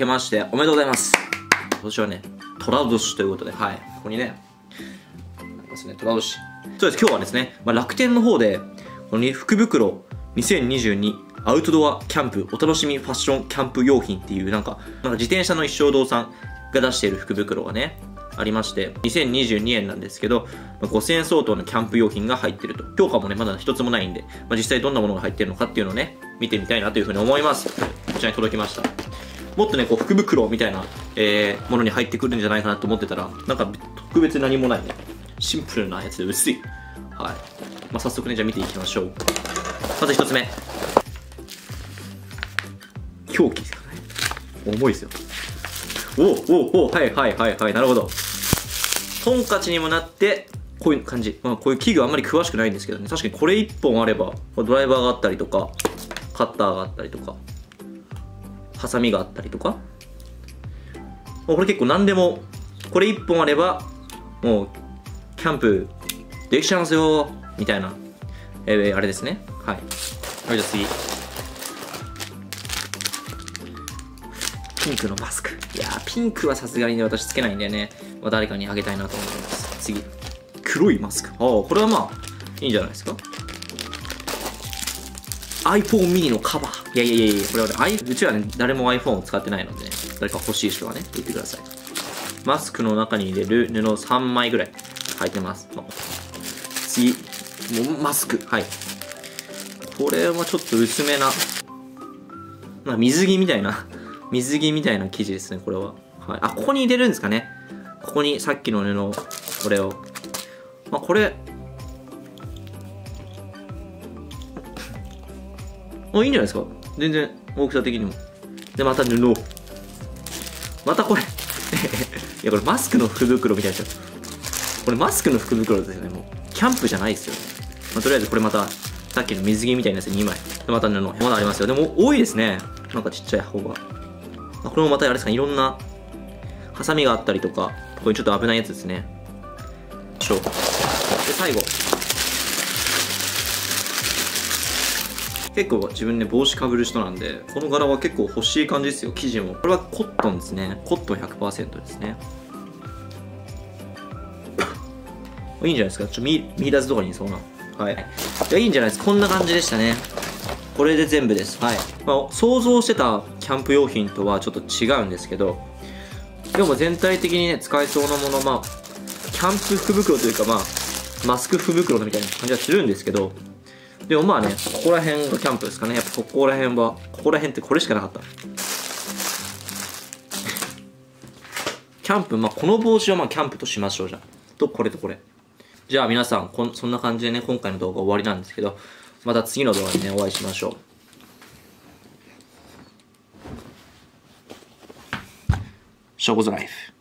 けましておめでとうございます。今年はね寅年ということではい。ここにねありますね寅年。そうです。今日はですね、まあ、楽天の方でこの福袋2022アウトドアキャンプお楽しみファッションキャンプ用品っていうなんかなんか自転車の一生堂さんが出している福袋がねありまして2022円なんですけど、まあ、5000円相当のキャンプ用品が入ってると。評価もねまだ一つもないんで、まあ、実際どんなものが入ってるのかっていうのをね見てみたいなというふうに思います。こちらに届きました。もっとねこう福袋みたいな、えー、ものに入ってくるんじゃないかなと思ってたらなんか特別何もないね。シンプルなやつで薄い。はい、まあ、早速ねじゃあ見ていきましょう。まず1つ目。表記ですかね。重いですよ。おおおはいはいはいはいなるほど。トンカチにもなってこういう感じ、まあ、こういう器具あんまり詳しくないんですけどね。確かにこれ1本あればドライバーがあったりとかカッターがあったりとか。ハサミがあったりとか。これ結構何でもこれ1本あればもうキャンプできちゃいますよみたいな、えー、あれですね。はい。はいじゃあ次。ピンクのマスク。いやピンクはさすがにね私つけないんでね、まあ、誰かにあげたいなと思います。次。黒いマスク。ああこれはまあいいんじゃないですか。iPhone mini のカバー。いやいやいやいやこれはねうちはね誰も iPhone を使ってないのでね誰か欲しい人はね言ってください。マスクの中に入れる布3枚ぐらい入ってます。次もうマスク。はい。これはちょっと薄めな、まあ、水着みたいな 水着みたいな生地ですねこれは、はい、あここに入れるんですかね。ここにさっきの布これを。まあこれあいいんじゃないですか。全然大きさ的にも。でまた布またこれ。いやこれマスクの福袋みたいなこれマスクの福袋ですよねもう。キャンプじゃないですよ、まあ、とりあえずこれまたさっきの水着みたいなやつ2枚。でまた布まだありますよ。でも多いですね。なんかちっちゃい方が。これもまたあれですかいろんなハサミがあったりとかこれちょっと危ないやつですね。しょで最後。結構自分ね帽子かぶる人なんでこの柄は結構欲しい感じですよ生地も。これはコットンですね。コットン100%ですね。いいんじゃないですか？ちょっと見見出すとこにいそうな。はい。いやいいんじゃないです。かこんな感じでしたね。これで全部です。はい、まあ、想像してたキャンプ用品とはちょっと違うんですけどでも全体的にね使えそうなものまあキャンプ福袋というかまあマスク福袋みたいな感じはするんですけどでもまあねここら辺がキャンプですかね。やっぱここら辺はここら辺ってこれしかなかった。キャンプまあこの帽子はまあキャンプとしましょうじゃん。とこれとこれ。じゃあ皆さんこんそんな感じでね今回の動画終わりなんですけどまた次の動画でねお会いしましょう。ショーゴズライフ。